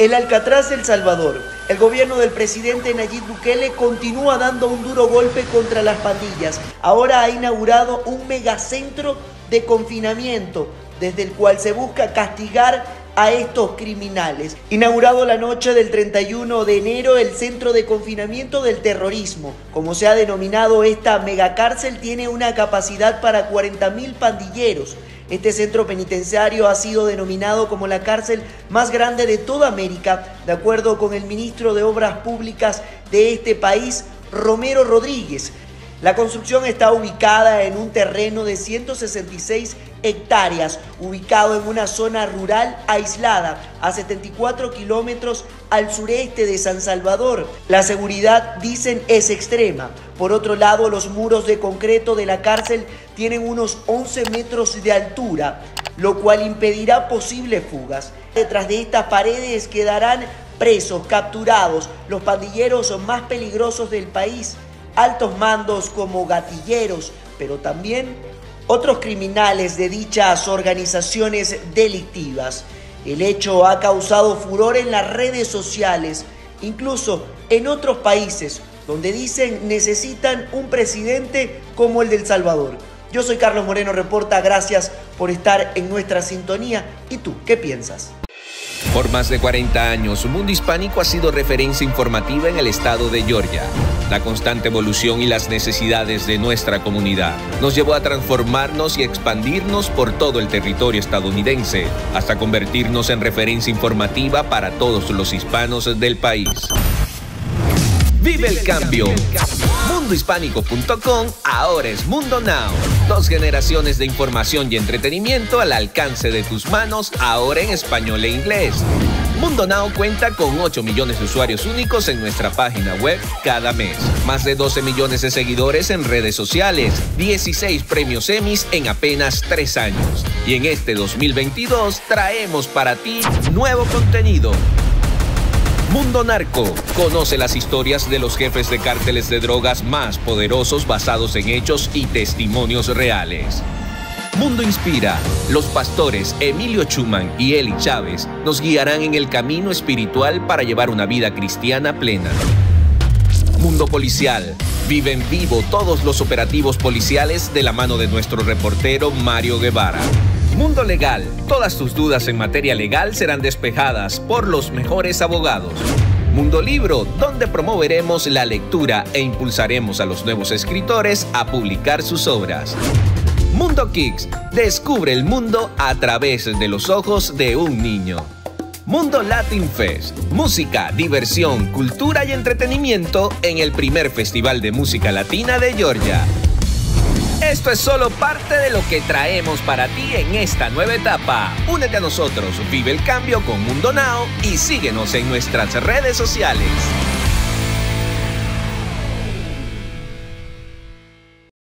El Alcatraz del Salvador. El gobierno del presidente Nayib Bukele continúa dando un duro golpe contra las pandillas. Ahora ha inaugurado un megacentro de confinamiento desde el cual se busca castigar a estos criminales. Inaugurado la noche del 31 de enero el Centro de Confinamiento del Terrorismo. Como se ha denominado esta megacárcel, tiene una capacidad para 40.000 pandilleros. Este centro penitenciario ha sido denominado como la cárcel más grande de toda América, de acuerdo con el ministro de Obras Públicas de este país, Romero Rodríguez. La construcción está ubicada en un terreno de 166 hectáreas, ubicado en una zona rural aislada a 74 kilómetros al sureste de San Salvador. La seguridad, dicen, es extrema. Por otro lado, los muros de concreto de la cárcel tienen unos 11 metros de altura, lo cual impedirá posibles fugas. Detrás de estas paredes quedarán presos, capturados, los pandilleros más peligrosos del país altos mandos como gatilleros, pero también otros criminales de dichas organizaciones delictivas. El hecho ha causado furor en las redes sociales, incluso en otros países, donde dicen necesitan un presidente como el del Salvador. Yo soy Carlos Moreno Reporta, gracias por estar en nuestra sintonía. ¿Y tú qué piensas? Por más de 40 años, Mundo Hispánico ha sido referencia informativa en el estado de Georgia. La constante evolución y las necesidades de nuestra comunidad nos llevó a transformarnos y expandirnos por todo el territorio estadounidense, hasta convertirnos en referencia informativa para todos los hispanos del país. Vive el cambio. Mundohispánico.com ahora es Mundo Now. Dos generaciones de información y entretenimiento al alcance de tus manos, ahora en español e inglés. Mundo Now cuenta con 8 millones de usuarios únicos en nuestra página web cada mes. Más de 12 millones de seguidores en redes sociales. 16 premios Emmys en apenas 3 años. Y en este 2022 traemos para ti nuevo contenido Mundo Narco. Conoce las historias de los jefes de cárteles de drogas más poderosos basados en hechos y testimonios reales. Mundo Inspira. Los pastores Emilio Chuman y Eli Chávez nos guiarán en el camino espiritual para llevar una vida cristiana plena. Mundo Policial. Vive en vivo todos los operativos policiales de la mano de nuestro reportero Mario Guevara. Mundo Legal. Todas tus dudas en materia legal serán despejadas por los mejores abogados. Mundo Libro, donde promoveremos la lectura e impulsaremos a los nuevos escritores a publicar sus obras. Mundo Kicks, descubre el mundo a través de los ojos de un niño. Mundo Latin Fest, música, diversión, cultura y entretenimiento en el primer festival de música latina de Georgia. Esto es solo parte de lo que traemos para ti en esta nueva etapa. Únete a nosotros, vive el cambio con Mundo Now y síguenos en nuestras redes sociales.